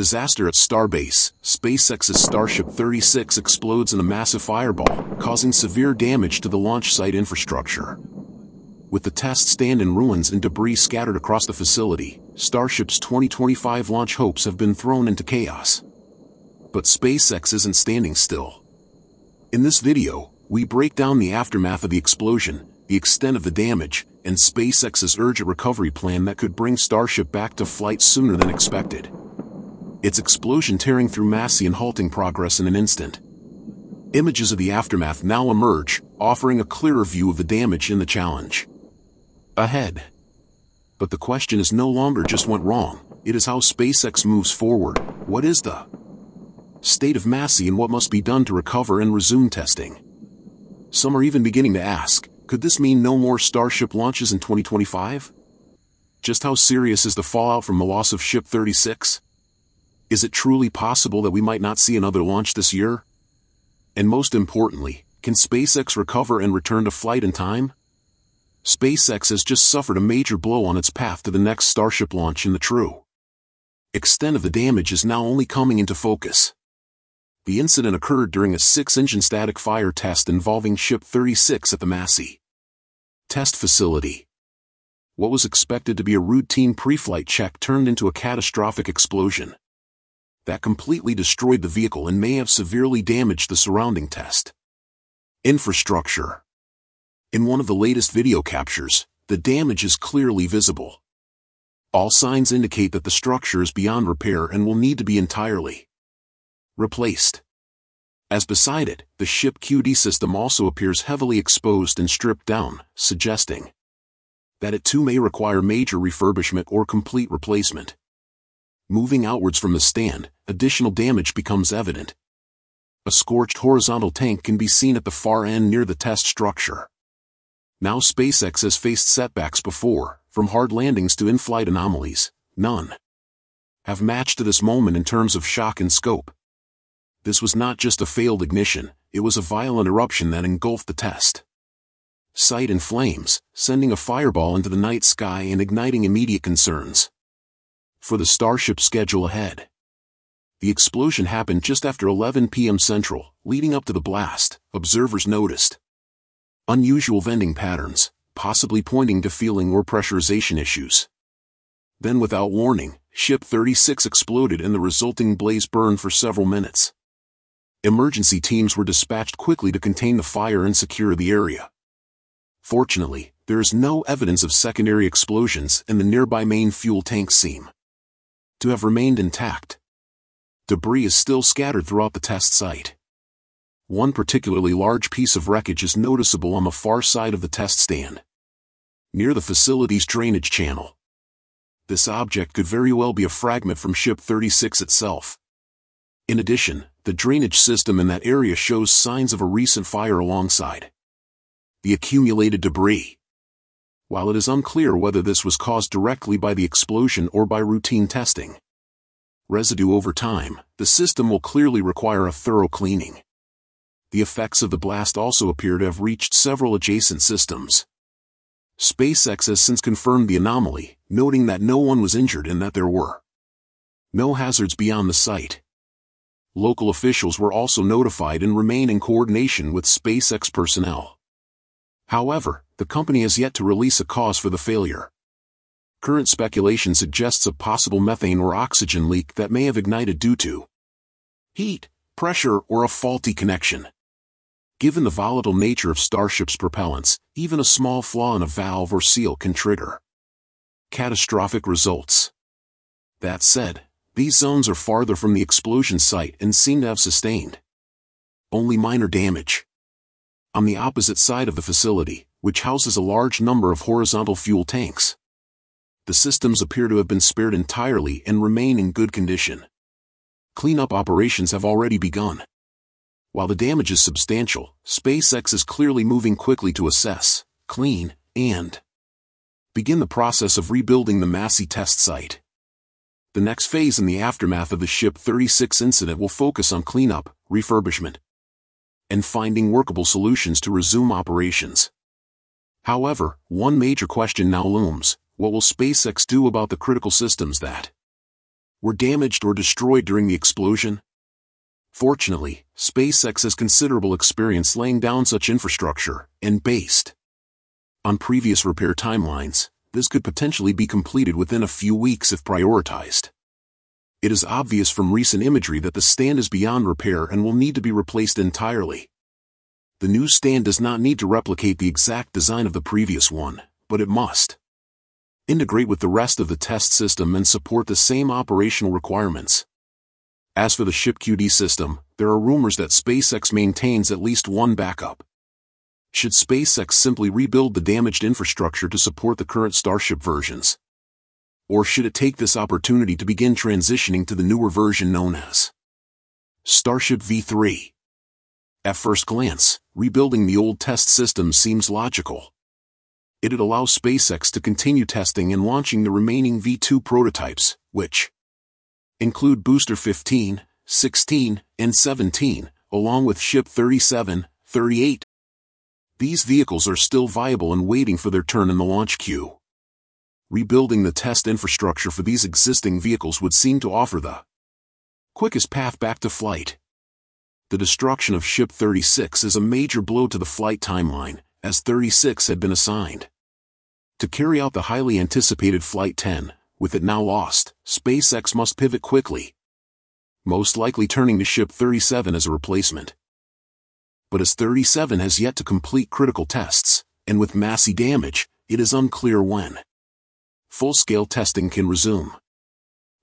Disaster at Starbase, SpaceX's Starship 36 explodes in a massive fireball, causing severe damage to the launch site infrastructure. With the test stand in ruins and debris scattered across the facility, Starship's 2025 launch hopes have been thrown into chaos. But SpaceX isn't standing still. In this video, we break down the aftermath of the explosion, the extent of the damage, and SpaceX's urgent recovery plan that could bring Starship back to flight sooner than expected its explosion tearing through Massey and halting progress in an instant. Images of the aftermath now emerge, offering a clearer view of the damage in the challenge. Ahead. But the question is no longer just what went wrong, it is how SpaceX moves forward. What is the state of Massey and what must be done to recover and resume testing? Some are even beginning to ask, could this mean no more Starship launches in 2025? Just how serious is the fallout from the loss of Ship 36? Is it truly possible that we might not see another launch this year? And most importantly, can SpaceX recover and return to flight in time? SpaceX has just suffered a major blow on its path to the next Starship launch in the true extent of the damage is now only coming into focus. The incident occurred during a six-engine static fire test involving Ship 36 at the Massey test facility. What was expected to be a routine pre-flight check turned into a catastrophic explosion that completely destroyed the vehicle and may have severely damaged the surrounding test. Infrastructure In one of the latest video captures, the damage is clearly visible. All signs indicate that the structure is beyond repair and will need to be entirely replaced. As beside it, the ship QD system also appears heavily exposed and stripped down, suggesting that it too may require major refurbishment or complete replacement. Moving outwards from the stand, additional damage becomes evident. A scorched horizontal tank can be seen at the far end near the test structure. Now SpaceX has faced setbacks before, from hard landings to in-flight anomalies, none have matched to this moment in terms of shock and scope. This was not just a failed ignition, it was a violent eruption that engulfed the test. Site in flames, sending a fireball into the night sky and igniting immediate concerns for the Starship schedule ahead. The explosion happened just after 11 p.m. Central, leading up to the blast, observers noticed unusual vending patterns, possibly pointing to fueling or pressurization issues. Then without warning, Ship 36 exploded and the resulting blaze burned for several minutes. Emergency teams were dispatched quickly to contain the fire and secure the area. Fortunately, there is no evidence of secondary explosions and the nearby main fuel tanks seem to have remained intact. Debris is still scattered throughout the test site. One particularly large piece of wreckage is noticeable on the far side of the test stand, near the facility's drainage channel. This object could very well be a fragment from Ship 36 itself. In addition, the drainage system in that area shows signs of a recent fire alongside the accumulated debris while it is unclear whether this was caused directly by the explosion or by routine testing. Residue over time, the system will clearly require a thorough cleaning. The effects of the blast also appear to have reached several adjacent systems. SpaceX has since confirmed the anomaly, noting that no one was injured and that there were no hazards beyond the site. Local officials were also notified and remain in coordination with SpaceX personnel. However, the company has yet to release a cause for the failure. Current speculation suggests a possible methane or oxygen leak that may have ignited due to heat, pressure, or a faulty connection. Given the volatile nature of Starship's propellants, even a small flaw in a valve or seal can trigger catastrophic results. That said, these zones are farther from the explosion site and seem to have sustained only minor damage. On the opposite side of the facility, which houses a large number of horizontal fuel tanks, the systems appear to have been spared entirely and remain in good condition. Cleanup operations have already begun. While the damage is substantial, SpaceX is clearly moving quickly to assess, clean, and begin the process of rebuilding the Massey test site. The next phase in the aftermath of the Ship 36 incident will focus on cleanup, refurbishment, and finding workable solutions to resume operations. However, one major question now looms, what will SpaceX do about the critical systems that were damaged or destroyed during the explosion? Fortunately, SpaceX has considerable experience laying down such infrastructure, and based on previous repair timelines, this could potentially be completed within a few weeks if prioritized. It is obvious from recent imagery that the stand is beyond repair and will need to be replaced entirely. The new stand does not need to replicate the exact design of the previous one, but it must integrate with the rest of the test system and support the same operational requirements. As for the ShipQD system, there are rumors that SpaceX maintains at least one backup. Should SpaceX simply rebuild the damaged infrastructure to support the current Starship versions? Or should it take this opportunity to begin transitioning to the newer version known as Starship V3? At first glance, rebuilding the old test system seems logical. It'd allow SpaceX to continue testing and launching the remaining V2 prototypes, which include Booster 15, 16, and 17, along with Ship 37, 38, these vehicles are still viable and waiting for their turn in the launch queue. Rebuilding the test infrastructure for these existing vehicles would seem to offer the quickest path back to flight. The destruction of Ship 36 is a major blow to the flight timeline, as 36 had been assigned. To carry out the highly anticipated Flight 10, with it now lost, SpaceX must pivot quickly. Most likely turning to Ship 37 as a replacement but as 37 has yet to complete critical tests, and with Massey damage, it is unclear when full-scale testing can resume.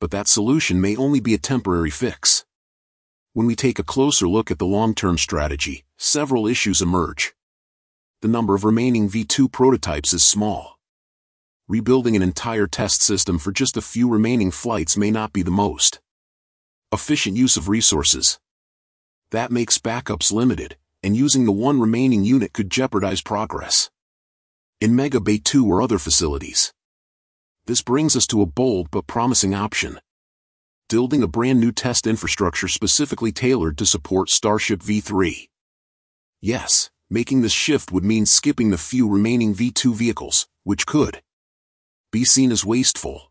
But that solution may only be a temporary fix. When we take a closer look at the long-term strategy, several issues emerge. The number of remaining V2 prototypes is small. Rebuilding an entire test system for just a few remaining flights may not be the most efficient use of resources. That makes backups limited, and using the one remaining unit could jeopardize progress. In Mega Bay 2 or other facilities. This brings us to a bold but promising option. Building a brand new test infrastructure specifically tailored to support Starship V3. Yes, making this shift would mean skipping the few remaining V2 vehicles, which could be seen as wasteful.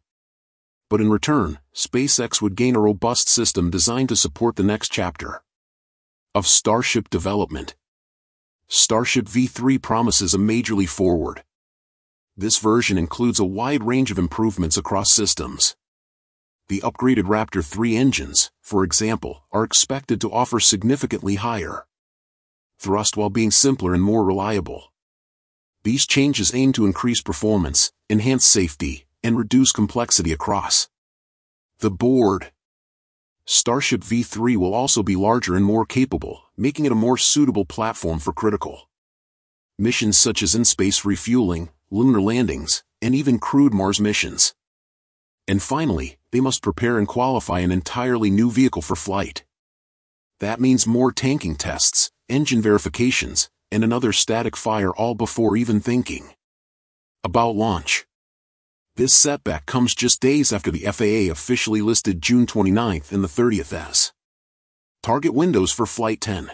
But in return, SpaceX would gain a robust system designed to support the next chapter of Starship development. Starship V3 promises a major leap forward. This version includes a wide range of improvements across systems. The upgraded Raptor 3 engines, for example, are expected to offer significantly higher thrust while being simpler and more reliable. These changes aim to increase performance, enhance safety, and reduce complexity across the board. Starship V3 will also be larger and more capable, making it a more suitable platform for critical missions such as in-space refueling, lunar landings, and even crewed Mars missions. And finally, they must prepare and qualify an entirely new vehicle for flight. That means more tanking tests, engine verifications, and another static fire all before even thinking about launch. This setback comes just days after the FAA officially listed June 29th and the 30th as target windows for Flight 10.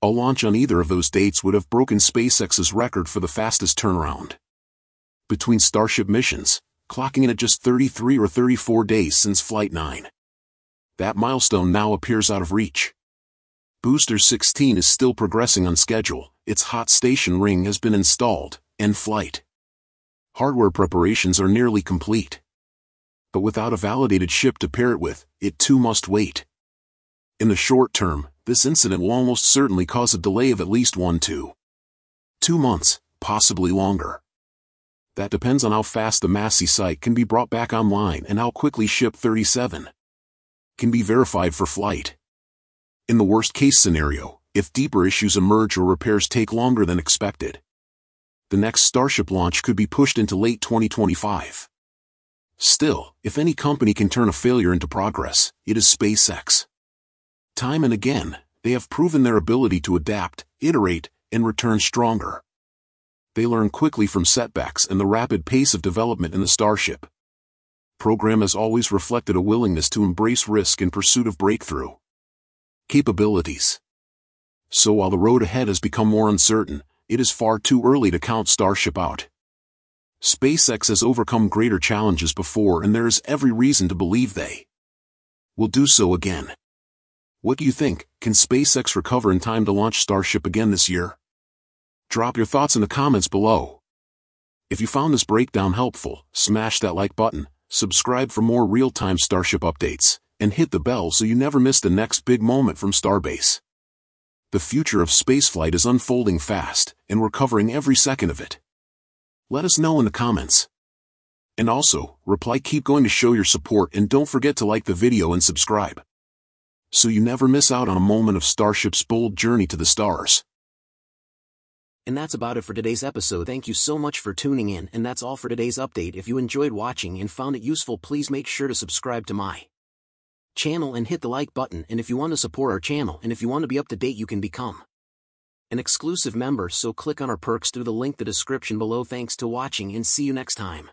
A launch on either of those dates would have broken SpaceX's record for the fastest turnaround. Between Starship missions, clocking in at just 33 or 34 days since Flight 9. That milestone now appears out of reach. Booster 16 is still progressing on schedule, its hot staging ring has been installed, and flight hardware preparations are nearly complete. But without a validated ship to pair it with, it too must wait. In the short term, this incident will almost certainly cause a delay of at least one to two months, possibly longer. That depends on how fast the Massey site can be brought back online and how quickly Ship 37 can be verified for flight. In the worst case scenario, if deeper issues emerge or repairs take longer than expected, the next Starship launch could be pushed into late 2025. Still, if any company can turn a failure into progress, it is SpaceX. Time and again, they have proven their ability to adapt, iterate, and return stronger. They learn quickly from setbacks and the rapid pace of development in the Starship. Program has always reflected a willingness to embrace risk in pursuit of breakthrough capabilities. So while the road ahead has become more uncertain, it is far too early to count Starship out. SpaceX has overcome greater challenges before and there is every reason to believe they will do so again. What do you think? Can SpaceX recover in time to launch Starship again this year? Drop your thoughts in the comments below. If you found this breakdown helpful, smash that like button, subscribe for more real-time Starship updates, and hit the bell so you never miss the next big moment from Starbase. The future of spaceflight is unfolding fast, and we're covering every second of it. Let us know in the comments. And also, reply keep going to show your support and don't forget to like the video and subscribe so you never miss out on a moment of Starship's bold journey to the stars. And that's about it for today's episode. Thank you so much for tuning in, and that's all for today's update. If you enjoyed watching and found it useful, please make sure to subscribe to my channel and hit the like button. And if you want to support our channel and if you want to be up to date, you can become an exclusive member. So click on our perks through the link the description below. Thanks to watching and see you next time.